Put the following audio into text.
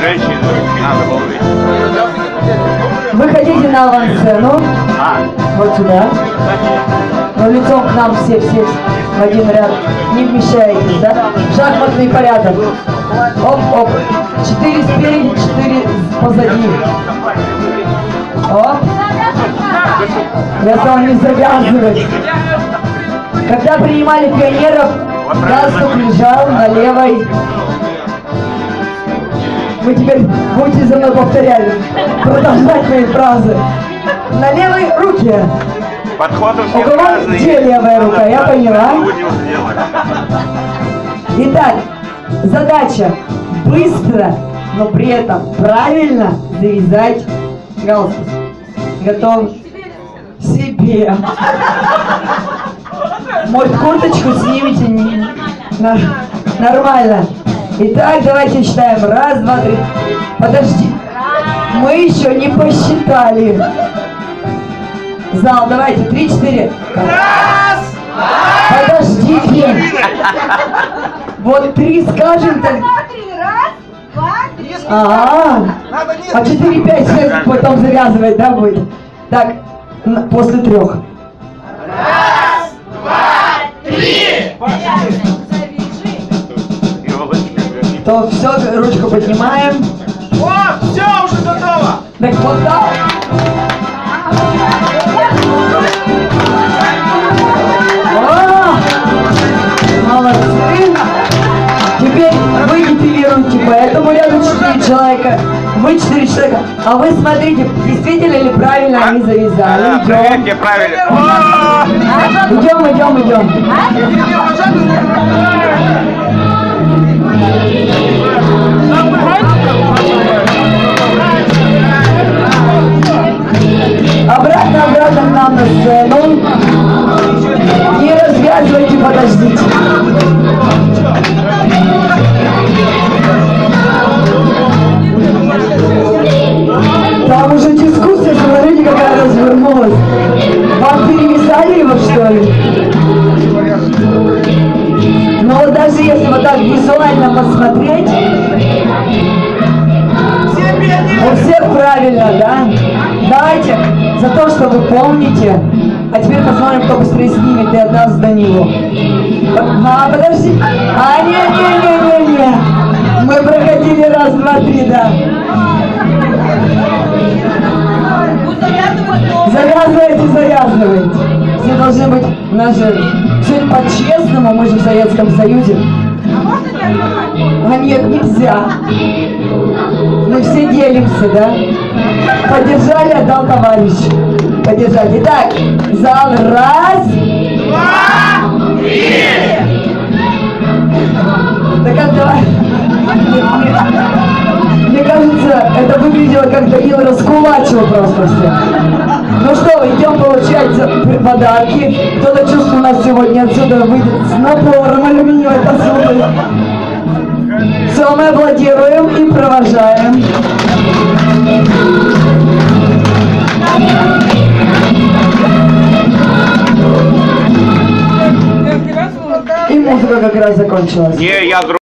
женщины. Надо было выйти. Выходите на авансцену. А, Вот сюда. Но лицом к нам все, все в один ряд. Не вмещаетесь, да? Шахматный порядок. Оп, оп. Четыре спереди, четыре позади. Оп. Я стал не завязывать. Когда принимали пионеров, галстук лежал на левой. Вы теперь будете за мной повторять, продолжать мои фразы. На левой руке. подход у кого разный. где левая рука, я поняла. Итак, задача быстро, но при этом правильно завязать галстук. Готов? Себе. Может, курточку снимите? Нормально. Итак, давайте считаем. Раз, два, три. Подожди. Мы еще не посчитали. Зал, давайте. Три, четыре. Раз, Подождите. Вот три скажем, так... Раз, два, три. А, а 4, 5, 6 потом завязывать, да, будет? Так, после трех. Ёлочки. То все, ручку поднимаем. О, все, уже готово! Так вот так. О, Молодцы. Теперь вы депилируете по этому ряду 4 человека. Вы 4 человека. А вы смотрите, действительно ли правильно они завязали. Да, проверьте правильно. Идем, идем, идем. Нам на сцену. Не развязывайте, подождите. Там уже дискуссия, смотрите, какая развернулась. Вам перемесали его, что ли? Но вот даже если вот так визуально посмотреть, у всех правильно, да? Давайте за то, что вы помните. А теперь посмотрим, кто быстрее снимет и отдаст до него. А, подожди. А, не, не, не, не, не. Мы проходили раз, два, три, да. Завязывайте, завязывайте. Все должны быть наши... Все по-честному, мы же в Советском Союзе. А нет, нельзя. Мы все делимся, да? Поддержали, отдал товарищ. Поддержали. Итак, зал раз. Два, три. Так давай. Мне кажется, это выглядело как Данил раскулачил просто все. Ну что, идем получать подарки. Кто-то чувствует, у нас сегодня отсюда выйдет с напором алюминиевой посуды. Все, мы аплодируем и провожаем. И музыка как раз закончилась. Не, я